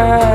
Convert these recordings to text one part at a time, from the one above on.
girl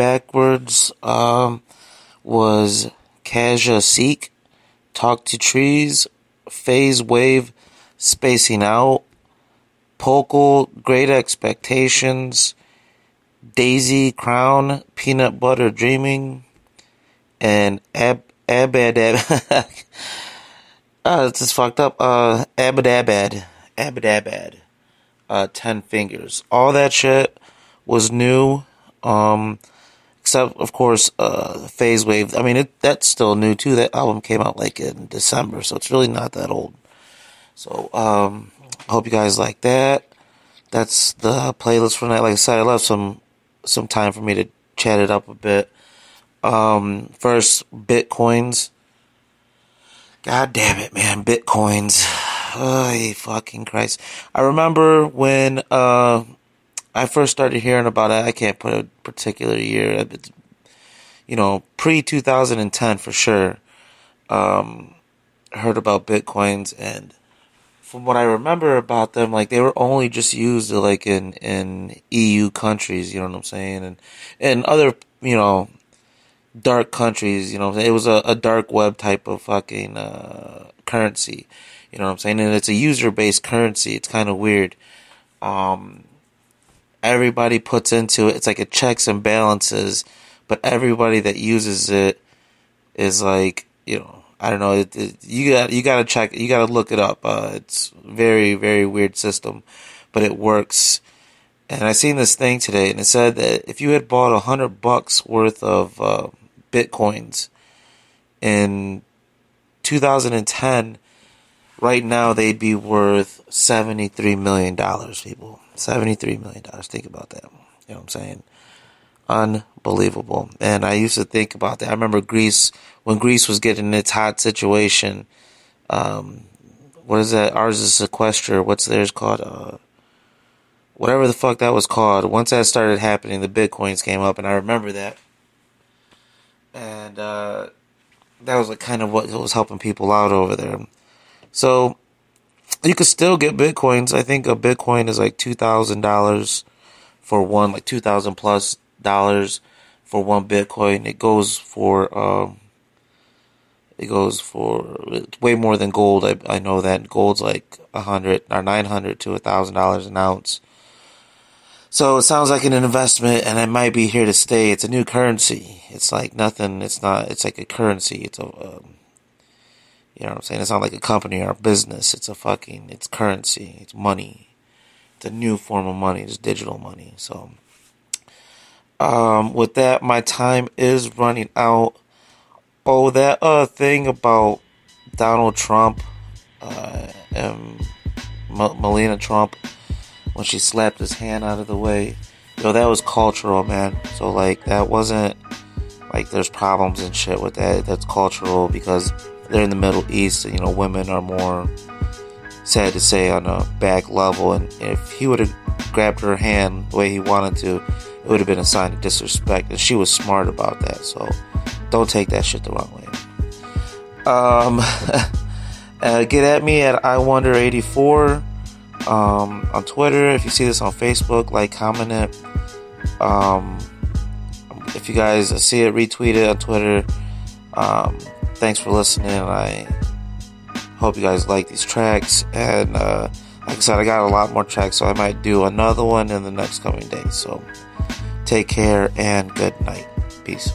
Backwards um, was Kaja Seek, Talk to Trees, Phase Wave, Spacing Out, Pokel, Great Expectations, Daisy Crown, Peanut Butter Dreaming, and Ab Abadab. uh, it's just fucked up. Uh, Abadabad. Abadabad. Uh, Ten Fingers. All that shit was new. Um, except of course, uh, Phase Wave. I mean, it, that's still new too. That album came out like in December, so it's really not that old. So, um, I hope you guys like that. That's the playlist for tonight. Like I said, I left some some time for me to chat it up a bit. Um, first, bitcoins. God damn it, man, bitcoins. Oh, fucking Christ. I remember when uh, I first started hearing about it. I can't put a particular year. It's, you know, pre 2010 for sure. Um, heard about bitcoins and from what I remember about them, like they were only just used like in in EU countries, you know what I'm saying, and and other you know dark countries, you know, it was a, a dark web type of fucking uh, currency, you know what I'm saying, and it's a user based currency. It's kind of weird. Um, everybody puts into it. It's like it checks and balances, but everybody that uses it is like you know I don't know. It, it, you got you got to check. You got to look it up. Uh, it's very very weird system, but it works. And I seen this thing today, and it said that if you had bought a hundred bucks worth of uh, bitcoins in 2010, right now they'd be worth 73 million dollars. People, 73 million dollars. Think about that. You know what I'm saying? unbelievable. And I used to think about that. I remember Greece when Greece was getting its hot situation. Um, what is that? Ours is sequester. What's theirs called? Uh, whatever the fuck that was called. Once that started happening, the bitcoins came up, and I remember that. And uh, that was like kind of what was helping people out over there. So you could still get bitcoins. I think a bitcoin is like two thousand dollars for one, like two thousand plus dollars for one Bitcoin. It goes for um, it goes for way more than gold. I I know that gold's like a hundred or nine hundred to a thousand dollars an ounce. So it sounds like an investment, and it might be here to stay. It's a new currency. It's like nothing. It's not. It's like a currency. It's a. Um, you know what I'm saying? It's not like a company or a business. It's a fucking. It's currency. It's money. It's a new form of money. It's digital money. So um, with that, my time is running out. Oh, that uh thing about Donald Trump uh, and Trump when she slapped his hand out of the way. Yo, that was cultural, man. So like that wasn't like there's problems and shit with that. That's cultural because they're in the Middle East. You know, women are more sad to say on a back level. And if he would have grabbed her hand the way he wanted to, it would have been a sign of disrespect. And she was smart about that. So don't take that shit the wrong way. Um, uh, get at me at iWonder84 um, on Twitter. If you see this on Facebook, like, comment it. Um, if you guys see it, retweet it on Twitter. Um, thanks for listening. I hope you guys like these tracks. And uh, like I said, I got a lot more tracks, so I might do another one in the next coming days. So. Take care and good night. Peace.